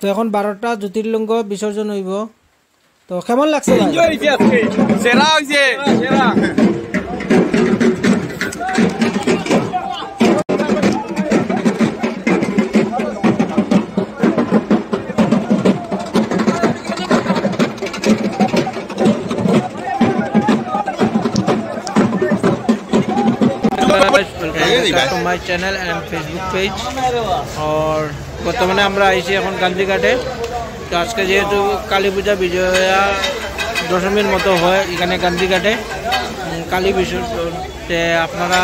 তো এখন বারোটা জ্যোতির্লিঙ্গ বিসর্জন হইব। তো কেমন লাগছে ভাই? সেরা হইছে সেরা to my channel and Facebook page और বর্তমানে আমরা আইছি এখন গান্ধীঘাটে। তো আজকে যেহেতু কালী পূজা, বিজয়া দশমীর মতো হয় এখানে গান্ধীঘাটে কালী বিসর্জনতে আপনারা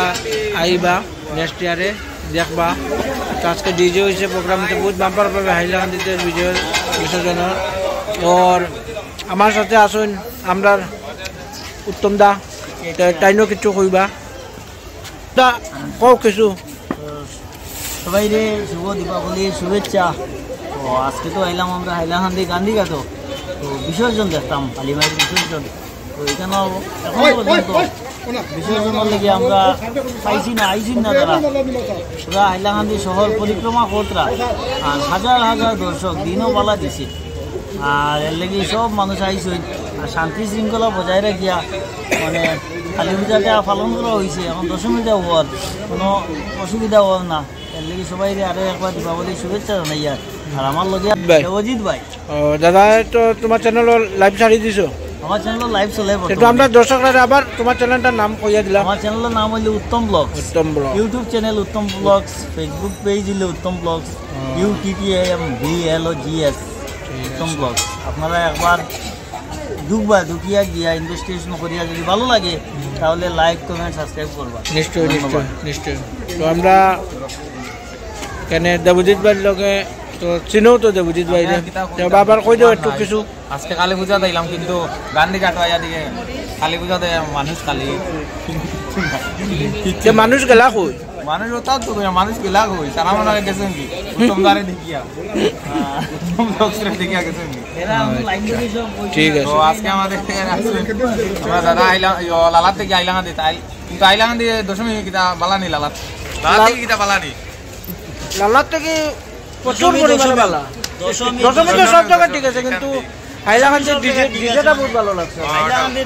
আইবা নেক্সট ইয়ারে দেখবা। তো আজকে ডিজে হয়েছে প্রোগ্রামতে বহুত বাম্পার পাবে হাইলাকান্দিতে বিজয় বিসর্জনের। ওর আমার সাথে আসুন, আমরা উত্তম দা তাইনও কিছু কইবা। দা কও কিছু। সবাই রে শুভ দীপাবলির শুভেচ্ছা। তো আজকে তো আইলাম আমরা হাইলাকান্দি গান্ধীঘাট তো বিসর্জন দেখতাম কালীমায়ের বিসর্জন। তো এখানেও এখন পর্যন্ত বিসর্জনের লেগে আমরা পাইছি না আইছি না তারা। পুরা হাইলাকান্দি শহর পরিক্রমা করতরা আর হাজার হাজার দর্শক দিনও পালা দিছে। আর এর লেগে সব মানুষ আইসই আর শান্তি শৃঙ্খলা বজায় রাখিয়া মানে কালী পূজাটা পালন করা হয়েছে এখন দশমীটা হওয়ার কোনো অসুবিধা হওয়ার না। লেগে সবাই আরও একবার দীপাবলির শুভেচ্ছা জানাই আর। আর আমার লগে ভাই। দেবজিৎ ভাই। ও দাদা তো তোমার চ্যানেল লাইভ ছাড়ি দিছো? আমার চ্যানেল লাইভ চলে বর্তমানে। আমরা দর্শকরা আবার তোমার চ্যানেলটার নাম কইয়া দিলাম। আমার চ্যানেলের নাম হইলে Uttam blog Uttam blog YouTube channel Uttam blogs Facebook page হইলে Uttam blogs U T T M V L O G S Uttam blogs আপনারা একবার ঢুকবা ঢুকিয়া গিয়া ইনভেস্টিগেশন করিয়া যদি ভালো লাগে তাহলে লাইক কমেন্ট সাবস্ক্রাইব করবা। নিশ্চয়ই নিশ্চয় নিশ্চয়ই। তো আমরা কেন দেবজিৎ ভাইয়ের লগে তো চিনেও তো দেবজিৎ ভাই বাবার কই দেও একটু কিছু। আজকে কালী পূজা দিলাম কিন্তু গান্ধী ঘাট আয়া দিকে কালী পূজা দেয় মানুষ কালী। যে মানুষ গেলা কই? মানুষ ওটা তো মানুষ গেলা কই? সারা মনে গেছেন কি উত্তম দেখিয়া উত্তম দেখিয়া গেছেন কি ঠিক তো আজকে আমাদের আমরা দাদা আইলা লালার থেকে আইলাঙ্গা দিতে আই কিন্তু আইলাঙ্গা দিয়ে দশমী কিতা বালানি লালাত। থেকে কিতা বালানি? লালার থেকে প্রচুর পরিমাণে। বালা দশমী দশমী তো সব জায়গায় ঠিক আছে কিন্তু হাইলাকান্দির ডিজে ডিজেটা বহুত ভালো লাগছে। মানে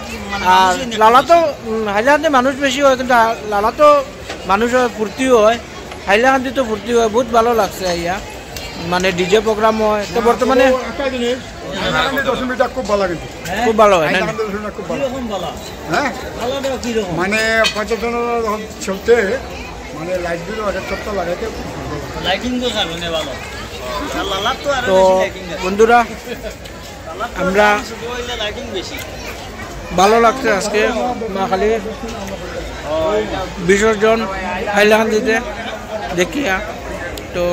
আর লালা তো হাইলাকান্দি মানুষ বেশি হয় কিন্তু লালা তো মানুষ হয় ফুর্তিও হয়। হাইলাকান্দি তো ফুর্তি হয় বহুত ভালো লাগছে ইয়া মানে ডিজে প্রোগ্রাম হয়। তো বর্তমানে খুব ভালো ভালো হয় খুব ভালো। হ্যাঁ? ভালোটা কীরকম? মানে পর্যটনের মানে লাগাইতে খুব ভালো তো আছে। বন্ধুরা আমরা ভালো লাগছে আজকে মহাখালী বিসর্জন হাইলাকান্দিতে দেখিয়া। তো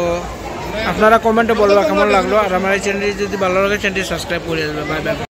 আপনারা কমেন্টে বলবা কেমন লাগল। আর আমার এই চ্যানেলটি যদি ভালো লাগে চ্যানেলটি সাবস্ক্রাইব করে দেবে বাই বাই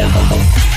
need.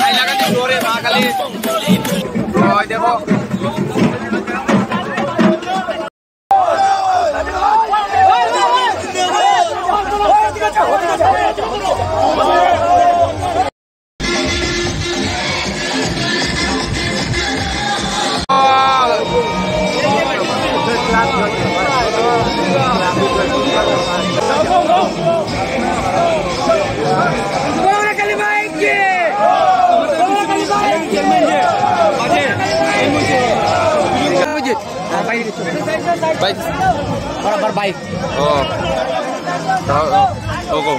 হাইলাকান্দি শহরে মা কালী। দেখো বাইক বরাবর বাইক ও ও গো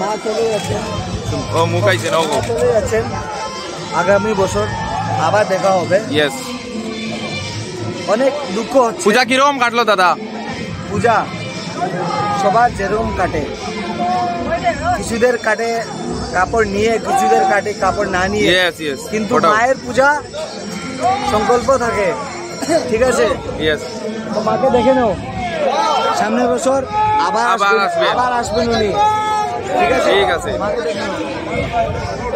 মা চলে যাচ্ছেন ও মুখ আইছে ও গো। চলে যাচ্ছেন আগামী বছর আবার দেখা হবে। ইয়েস অনেক দুঃখ হচ্ছে। পূজা কীরকম কাটলো দাদা? পূজা সবার যেরকম কাটে। কিছুদের কাটে কাপড় নিয়ে কিছুদের কাটে কাপড় না নিয়ে। কিন্তু মায়ের পূজা সংকল্প থাকে ঠিক আছে তো মাকে দেখে নাও সামনে বছর আবার আবার আসবেন আসবেন। আবার আসবেন উনি ঠিক আছে ঠিক আছে। মাকে দেখে নাও